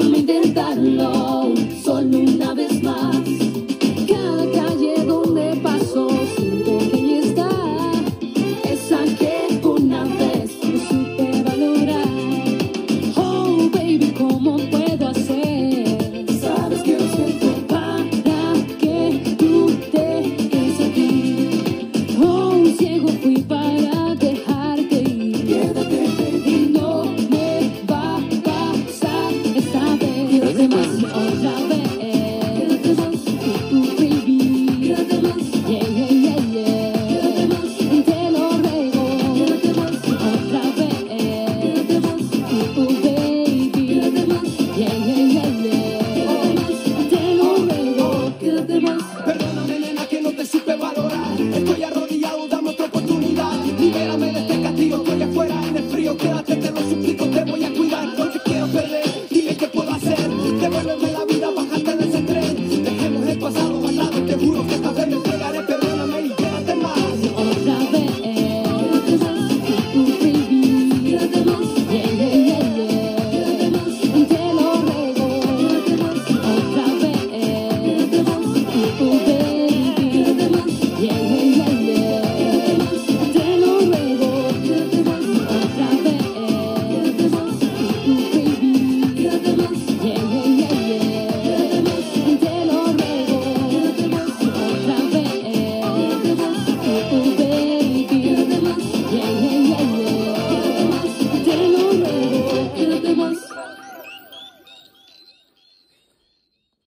Déjame intentarlo. otra vez.